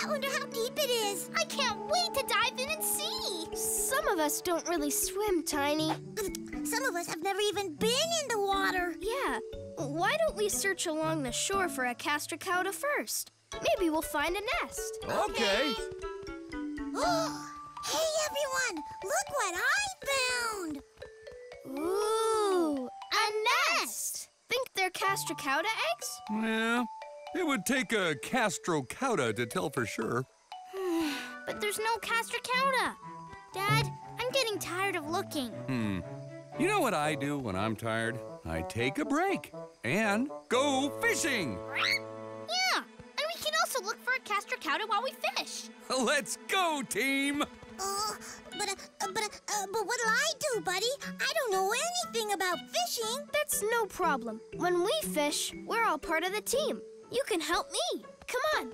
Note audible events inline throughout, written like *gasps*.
I wonder how deep it is. I can't wait to dive in and see. Some of us don't really swim, Tiny. Some of us have never even been in the water. Yeah. Why don't we search along the shore for a castrocauda first? Maybe we'll find a nest. Okay. *gasps* hey, everyone! Look what I found! Ooh, a nest. Think they're castrocauda eggs? Yeah. It would take a castrocauda to tell for sure. *sighs* But there's no castrocauda. Dad, I'm getting tired of looking. Hmm. You know what I do when I'm tired? I take a break and go fishing. Yeah, and we can also look for a castrocauda while we fish. *laughs* Let's go, team! Uh, but, uh, but, uh, but what'll I do, buddy? I don't know anything about fishing. That's no problem. When we fish, we're all part of the team. You can help me. Come on.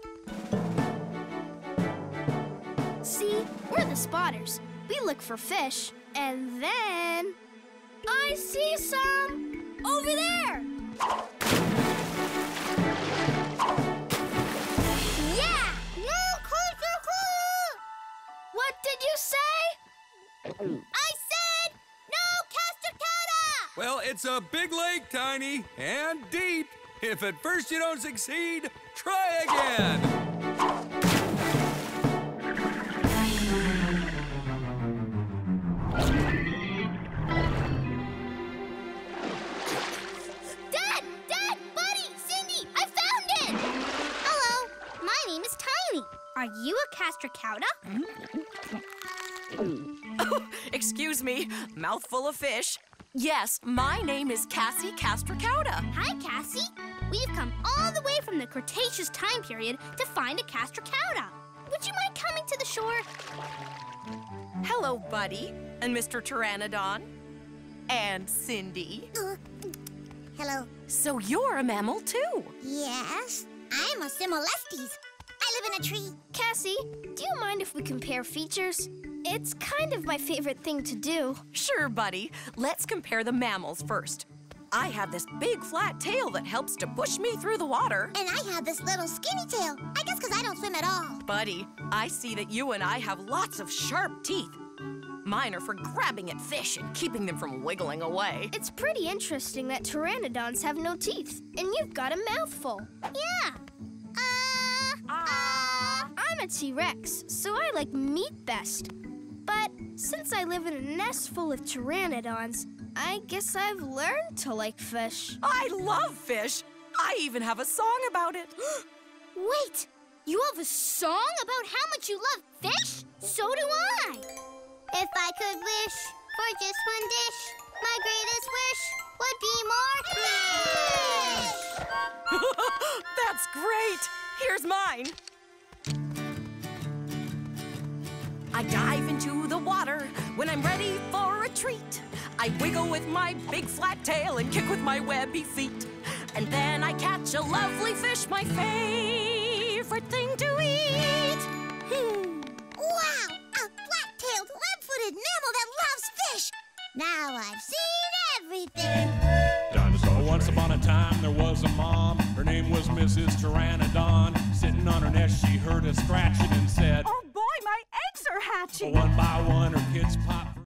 See, we're the spotters. We look for fish, and then... I see some! Over there! Well, it's a big lake, Tiny, and deep. If at first you don't succeed, try again. Dad! Dad! Buddy! Cindy! I found it! Hello, my name is Tiny. Are you a castrocauda? *laughs* Excuse me, mouthful of fish. Yes, my name is Cassie Castrocauda. Hi, Cassie. We've come all the way from the Cretaceous time period to find a castrocauda. Would you mind coming to the shore? Hello, Buddy, and Mr. Pteranodon, and Cindy. Uh, hello. So you're a mammal too. Yes, I'm a Cimolestes. Live in a tree. Cassie, do you mind if we compare features? It's kind of my favorite thing to do. Sure, Buddy. Let's compare the mammals first. I have this big flat tail that helps to push me through the water. And I have this little skinny tail. I guess because I don't swim at all. Buddy, I see that you and I have lots of sharp teeth. Mine are for grabbing at fish and keeping them from wiggling away. It's pretty interesting that pteranodons have no teeth, and you've got a mouthful. Yeah. I'm a T-Rex, so I like meat best. But since I live in a nest full of pteranodons, I guess I've learned to like fish. I love fish. I even have a song about it. *gasps* wait. You have a song about how much you love fish? So do I. If I could wish for just one dish, my greatest wish would be more fish. *laughs* That's great. Here's mine. I dive into the water when I'm ready for a treat. I wiggle with my big flat tail and kick with my webby feet. And then I catch a lovely fish, my favorite thing to eat. Hmm. Wow, a flat-tailed, web-footed mammal that loves fish. Now I've seen everything. Dinosaur. Once upon a time, there was a mom. Her name was Mrs. Pteranodon. Sitting on her nest, she heard a scratching and said, One by one, her kids popped